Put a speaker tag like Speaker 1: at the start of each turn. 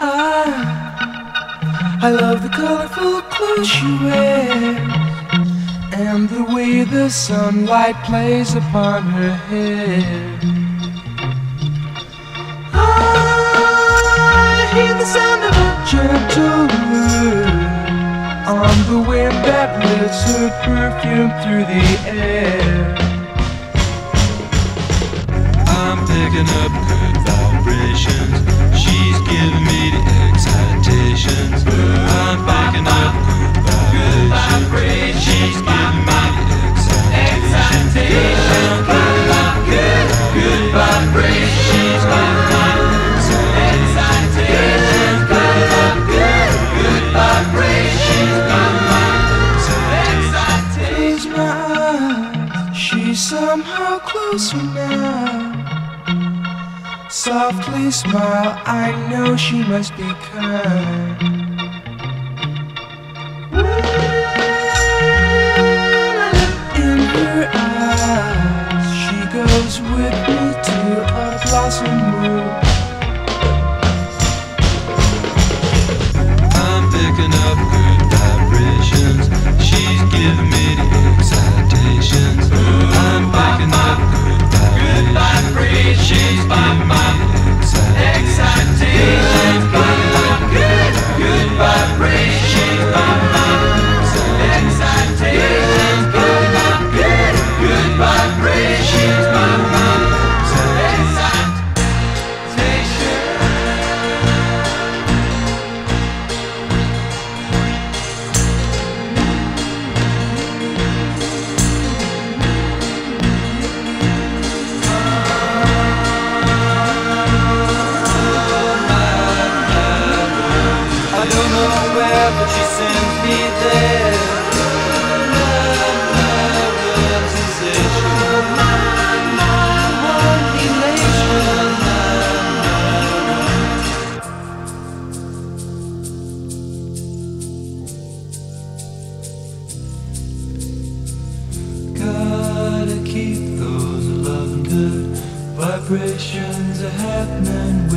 Speaker 1: I, I love the colorful clothes she wears and the way the sunlight plays upon her hair. Ah, I hear the sound of a gentle word on the wind that lifts her perfume through the air.
Speaker 2: I'm picking up good vibrations.
Speaker 1: My she's somehow closer now. Softly smile, I know she must be kind. In her eyes, she goes with me to a blossom room. vibrations are happening.